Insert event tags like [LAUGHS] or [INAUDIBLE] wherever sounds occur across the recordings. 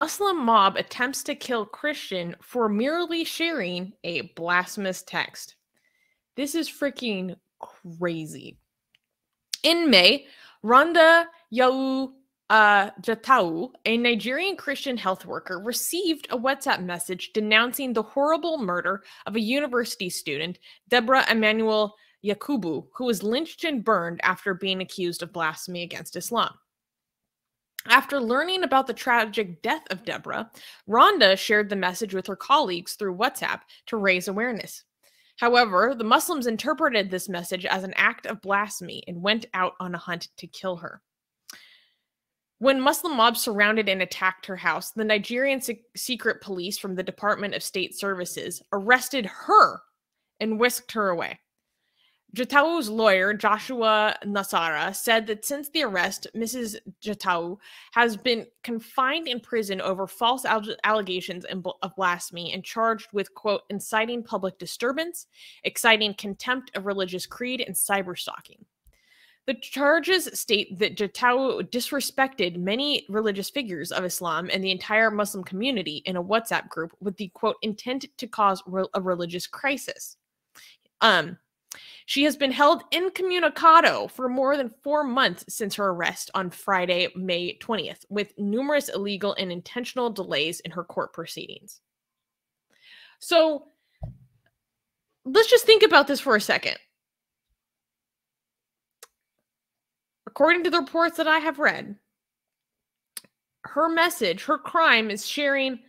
Muslim mob attempts to kill Christian for merely sharing a blasphemous text. This is freaking crazy. In May, Rhonda Yau uh, Jatau, a Nigerian Christian health worker, received a WhatsApp message denouncing the horrible murder of a university student, Deborah Emmanuel Yakubu, who was lynched and burned after being accused of blasphemy against Islam. After learning about the tragic death of Deborah, Rhonda shared the message with her colleagues through WhatsApp to raise awareness. However, the Muslims interpreted this message as an act of blasphemy and went out on a hunt to kill her. When Muslim mobs surrounded and attacked her house, the Nigerian se- secret police from the Department of State Services arrested her and whisked her away. Jatau's lawyer, Joshua Nasara, said that since the arrest, Mrs. Jatau has been confined in prison over false allegations of blasphemy and charged with, quote, inciting public disturbance, exciting contempt of religious creed, and cyber stalking. The charges state that Jatau disrespected many religious figures of Islam and the entire Muslim community in a WhatsApp group with the quote intent to cause a religious crisis. Um, she has been held incommunicado for more than four months since her arrest on Friday, May 20th, with numerous illegal and intentional delays in her court proceedings. So let's just think about this for a second. According to the reports that I have read, her message, her crime is sharing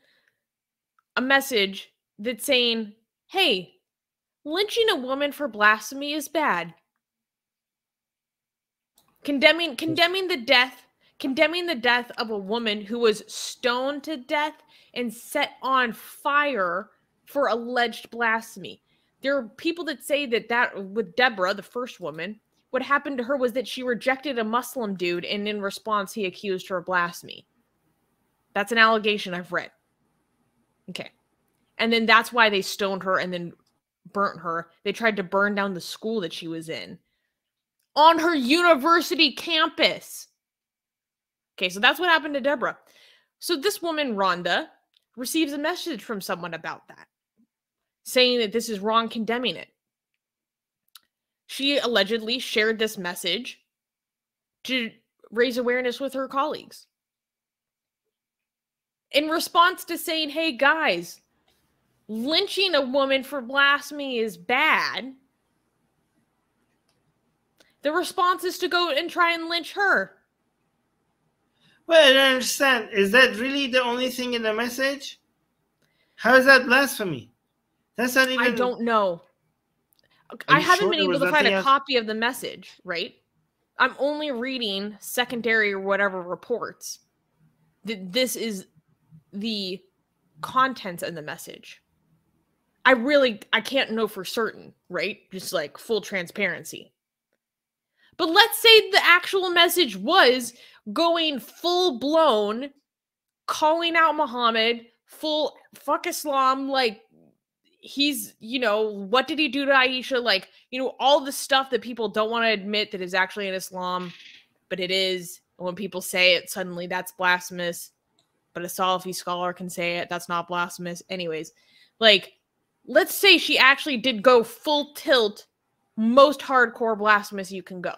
a message that's saying, hey, lynching a woman for blasphemy is bad. Condemning condemning the death condemning the death of a woman who was stoned to death and set on fire for alleged blasphemy. There are people that say that that with Deborah, the first woman, what happened to her was that she rejected a Muslim dude and in response he accused her of blasphemy. That's an allegation I've read. Okay. And then that's why they stoned her and then burnt her. They tried to burn down the school that she was in on her university campus. Okay, so that's what happened to Deborah. So this woman, Rhonda, receives a message from someone about that, saying that this is wrong, condemning it. She allegedly shared this message to raise awareness with her colleagues. In response to saying, hey guys, lynching a woman for blasphemy is bad, the response is to go and try and lynch her. Well, I don't understand. Is that really the only thing in the message? How is that blasphemy? That's not even. I don't know. I haven't sure been able to find a else? copy of the message, right? I'm only reading secondary or whatever reports. That this is the contents in the message. I really I can't know for certain, right? Just like full transparency. But let's say the actual message was going full blown calling out Muhammad, full fuck Islam, like he's, you know, what did he do to Aisha? Like, you know, all the stuff that people don't want to admit that is actually in Islam, but it is. When people say it, suddenly that's blasphemous. But a Salafi scholar can say it, that's not blasphemous. Anyways, like, let's say she actually did go full tilt, most hardcore blasphemous you can go.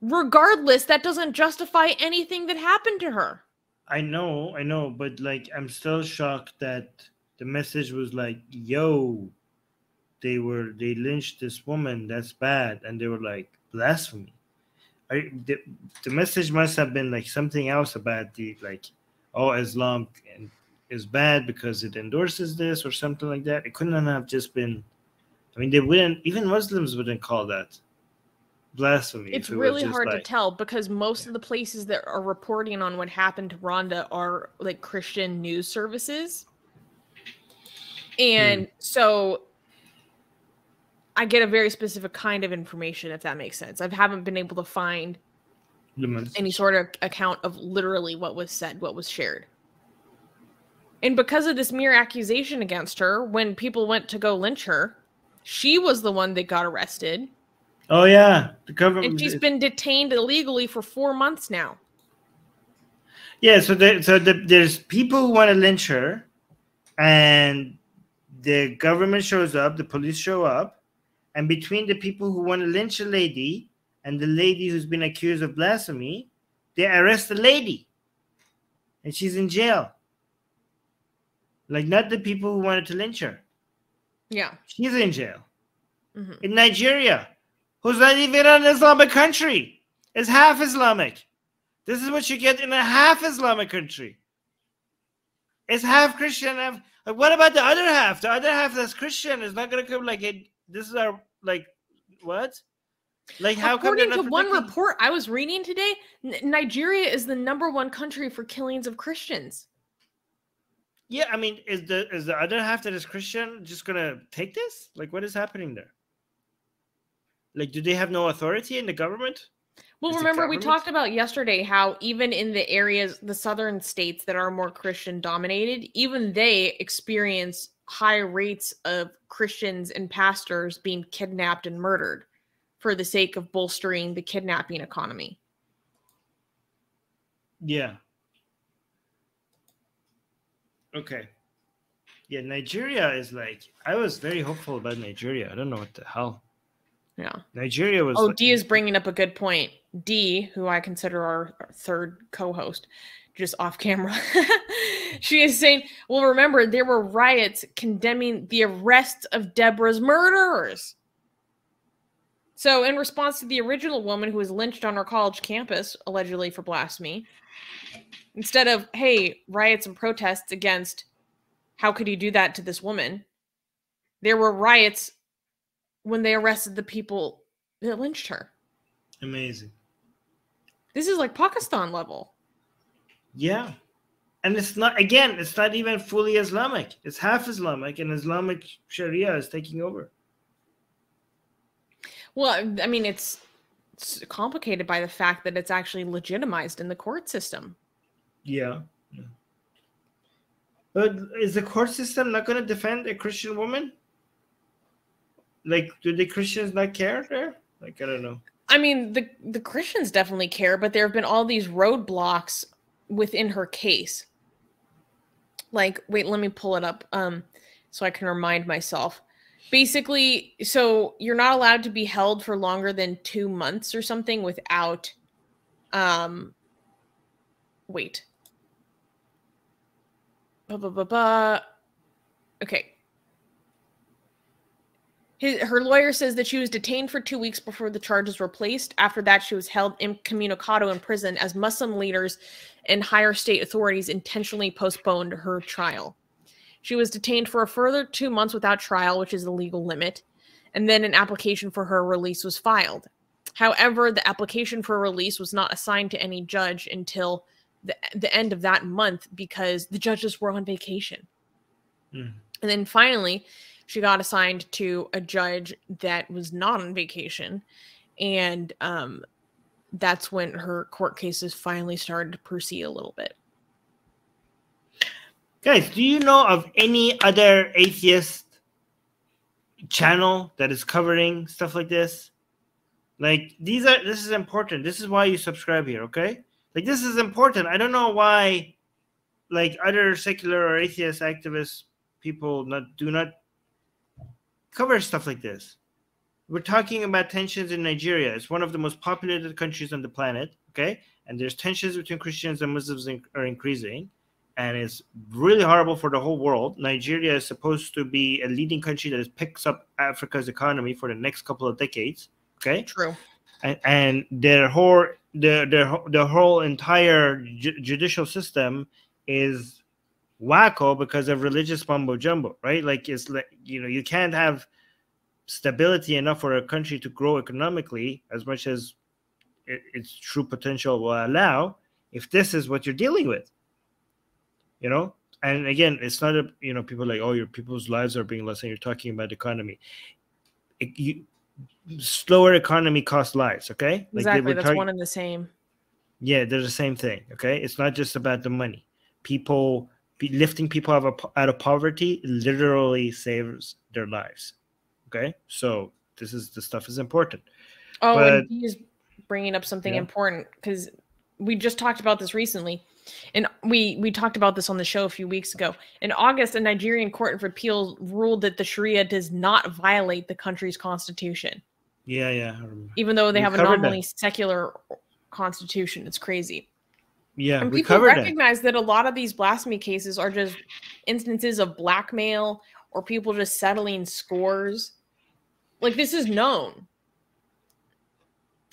Regardless, that doesn't justify anything that happened to her. I know, I know, but like, I'm still shocked that the message was like, yo, they were they lynched this woman, that's bad. And they were like, blasphemy. I, the, the message must have been like something else about the like, oh, Islam is bad because it endorses this or something like that. It couldn't have just been. I mean, they wouldn't even Muslims wouldn't call that blasphemy. It's really hard like, to tell because most yeah. of the places that are reporting on what happened to Rhonda are like Christian news services. And hmm. so I get a very specific kind of information, if that makes sense. I haven't been able to find any sort of account of literally what was said, what was shared. And because of this mere accusation against her, when people went to go lynch her, she was the one that got arrested. Oh yeah, the government. And she's been detained illegally for four months now. Yeah, so there, so the, there's people who want to lynch her, and the government shows up, the police show up, and between the people who want to lynch a lady and the lady who's been accused of blasphemy, they arrest the lady, and she's in jail. Like not the people who wanted to lynch her. Yeah. She's in jail. hmm In Nigeria, who's not even an Islamic country, is half Islamic. This is what you get in a half Islamic country. It's half Christian. Half, like, what about the other half? The other half that's Christian is not going to come like it. This is our like what? Like how come According to one report I was reading today, N- Nigeria is the number one country for killings of Christians. Yeah, I mean, is the is the other half that is Christian just gonna take this? Like, what is happening there? Like, do they have no authority in the government? Well, Is remember we talked about yesterday how even in the areas, the southern states that are more Christian dominated, even they experience high rates of Christians and pastors being kidnapped and murdered for the sake of bolstering the kidnapping economy. Yeah. Okay. Yeah, Nigeria is like I was very hopeful about Nigeria. I don't know what the hell. Yeah. Nigeria was Oh, like- D is bringing up a good point. D, who I consider our, our third co-host, just off camera, [LAUGHS] she is saying, "Well, remember there were riots condemning the arrest of Deborah's murderers." So, in response to the original woman who was lynched on her college campus allegedly for blasphemy, instead of "Hey, riots and protests against," how could you do that to this woman? There were riots when they arrested the people that lynched her. amazing. This is like Pakistan level. Yeah. And it's not again, it's not even fully Islamic. It's half Islamic and Islamic Sharia is taking over. Well, I mean, it's, it's complicated by the fact that it's actually legitimized in the court system. Yeah. yeah. But is the court system not going to defend a Christian woman? Like, do the Christians not care there? Like, I don't know. I mean, the the Christians definitely care, but there have been all these roadblocks within her case. Like, wait, let me pull it up um so I can remind myself. Basically, so you're not allowed to be held for longer than 2 months or something without um wait. Ba, ba, ba, ba. Okay. His, her lawyer says that she was detained for two weeks before the charges were placed. After that, she was held incommunicado in prison as Muslim leaders and higher state authorities intentionally postponed her trial. She was detained for a further two months without trial, which is the legal limit, and then an application for her release was filed. However, the application for release was not assigned to any judge until the, the end of that month because the judges were on vacation. Hmm. And then finally, she got assigned to a judge that was not on vacation. And um, that's when her court cases finally started to proceed a little bit. Guys, do you know of any other atheist channel that is covering stuff like this? Like these are this is important. This is why you subscribe here, okay? Like this is important. I don't know why like other secular or atheist activists people not do not cover stuff like this. We're talking about tensions in Nigeria. It's one of the most populated countries on the planet, okay? And there's tensions between Christians and Muslims are increasing and it's really horrible for the whole world. Nigeria is supposed to be a leading country that picks up Africa's economy for the next couple of decades. Okay, True. and, and their whole their their the whole entire ju- judicial system is wacko because of religious mumbo jumbo, right? Like it's like you know you can't have stability enough for a country to grow economically as much as it, its true potential will allow if this is what you're dealing with you know and again it's not a you know people like oh your people's lives are being lost and you're talking about economy it, you, slower economy costs lives okay they Exactly. were That's one and the same. yeah they're the same thing okay it's not just about the money people be, lifting people out of, out of poverty literally saves their lives okay so this is the stuff is important Oh, But- and he is bringing up something Yeah. important because we just talked about this recently. And we we talked about this on the show a few weeks ago. In August, a Nigerian court of appeal ruled that the Sharia does not violate the country's constitution. Yeah, yeah. Even though they We have a covered that. nominally secular constitution. It's crazy. Yeah, and people covered that. recognize that a lot of these blasphemy cases are just instances of blackmail or people just settling scores. Like this is known.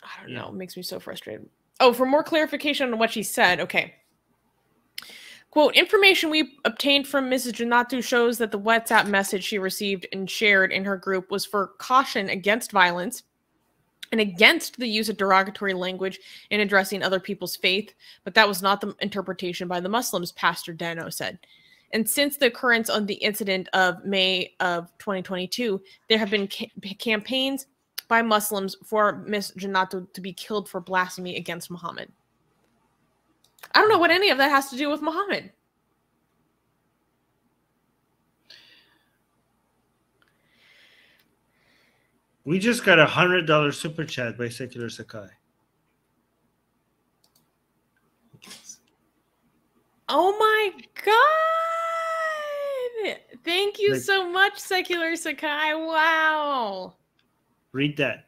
I don't Yeah. know. It makes me so frustrated. Oh, for more clarification on what she said, okay. Quote, information we obtained from Mrs. Janatu shows that the WhatsApp message she received and shared in her group was for caution against violence and against the use of derogatory language in addressing other people's faith, but that was not the interpretation by the Muslims, Pastor Dano said. And since the occurrence of the incident of May of 2022, there have been ca- campaigns by Muslims for Miss Janatu to be killed for blasphemy against Muhammad. I don't know what any of that has to do with Muhammad. We just got a hundred dollar super chat by Secular Sakai. Oh my god! Thank you Like- so much, Secular Sakai. Wow. Read that.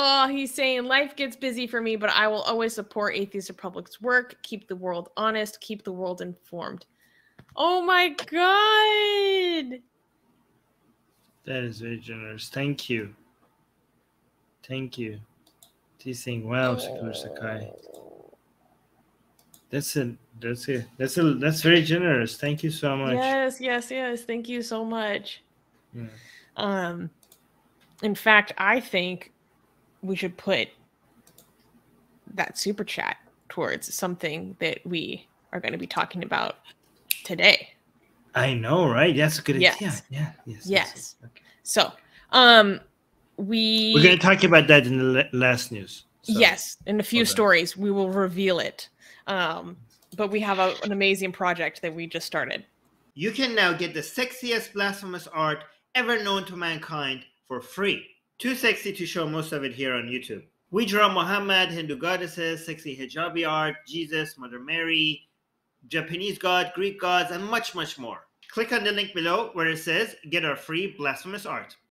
Oh, he's saying life gets busy for me, but I will always support Atheist Republic's work. Keep the world honest, keep the world informed. Oh my god! That is very generous. Thank you. Thank you. He's saying, "Wow, Secular Sakai." That's a that's a that's a that's very generous. Thank you so much. Yes, yes, yes. Thank you so much. Yeah. Um, in fact, I think we should put that super chat towards something that we are going to be talking about today. I know, right? That's a good Yes. idea. Yeah. Yes. Yes. Okay. So, um, we We're gonna talk about that in the last news. So, yes, in a few Okay. stories we will reveal it. Um, but we have a, an amazing project that we just started. You can now get the sexiest blasphemous art ever known to mankind for free. Too sexy to show most of it here on YouTube. We draw Muhammad, Hindu goddesses, sexy hijabi art, Jesus, Mother Mary, Japanese god, Greek gods, and much, much more. Click on the link below where it says get our free blasphemous art.